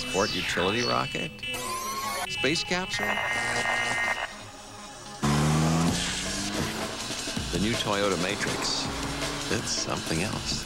Sport utility rocket? Space capsule? The new Toyota Matrix. It's something else.